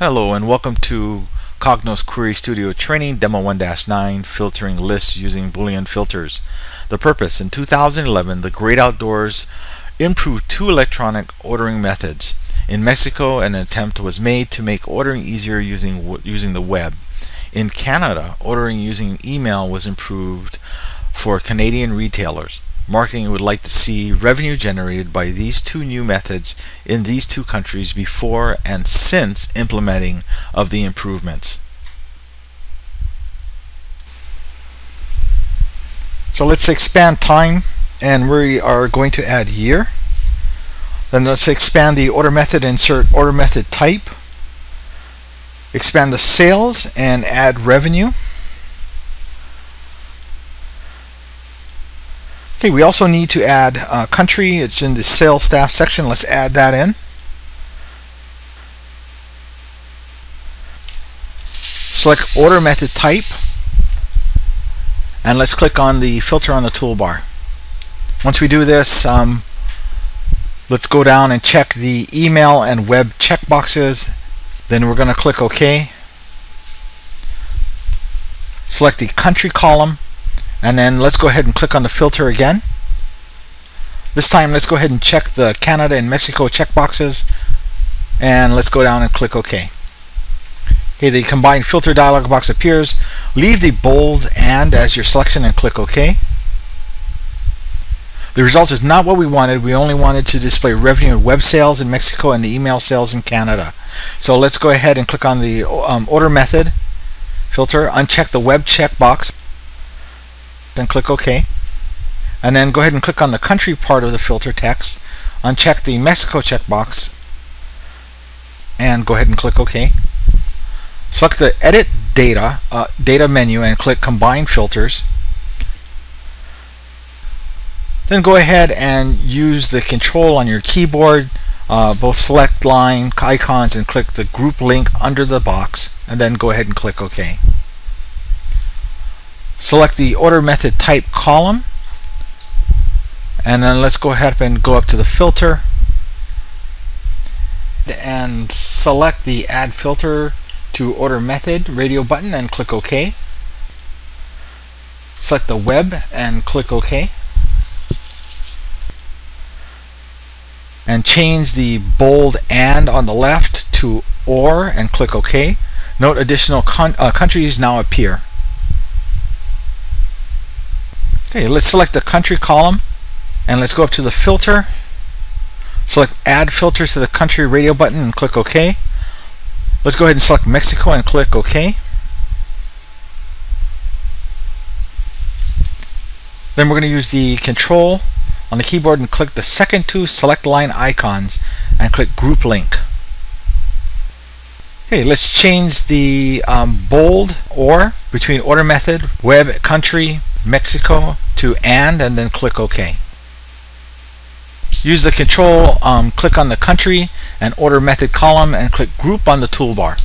Hello and welcome to Cognos Query Studio Training Demo 1-9 Filtering Lists Using Boolean Filters. The purpose in 2011 the Great Outdoors improved two electronic ordering methods. In Mexico an attempt was made to make ordering easier using using the web. In Canada ordering using email was improved for Canadian retailers. Marketing would like to see revenue generated by these two new methods in these two countries before and since implementing of the improvements. So let's expand time and we are going to add year. Then let's expand the order method, insert order method type. Expand the sales and add revenue. Okay, we also need to add uh, country. It's in the sales staff section. Let's add that in. Select order method type and let's click on the filter on the toolbar. Once we do this, um, let's go down and check the email and web checkboxes. Then we're going to click OK. Select the country column and then let's go ahead and click on the filter again. This time let's go ahead and check the Canada and Mexico checkboxes and let's go down and click OK. Okay, the combined filter dialog box appears. Leave the bold and as your selection and click OK. The result is not what we wanted. We only wanted to display revenue and web sales in Mexico and the email sales in Canada. So let's go ahead and click on the um, order method filter, uncheck the web checkbox then click OK. And then go ahead and click on the country part of the filter text, uncheck the Mexico checkbox, and go ahead and click OK. Select the Edit Data uh, data menu and click Combine Filters. Then go ahead and use the control on your keyboard, uh, both select line icons and click the group link under the box, and then go ahead and click OK. Select the order method type column and then let's go ahead and go up to the filter and select the add filter to order method radio button and click OK. Select the web and click OK. And change the bold and on the left to or and click OK. Note additional uh, countries now appear. Okay, let's select the country column and let's go up to the filter. Select add filters to the country radio button and click OK. Let's go ahead and select Mexico and click OK. Then we're going to use the control on the keyboard and click the second two select line icons and click group link. Okay, let's change the um, bold or between order method, web, country, Mexico to and and then click OK. Use the control, um, click on the country and order method column and click group on the toolbar.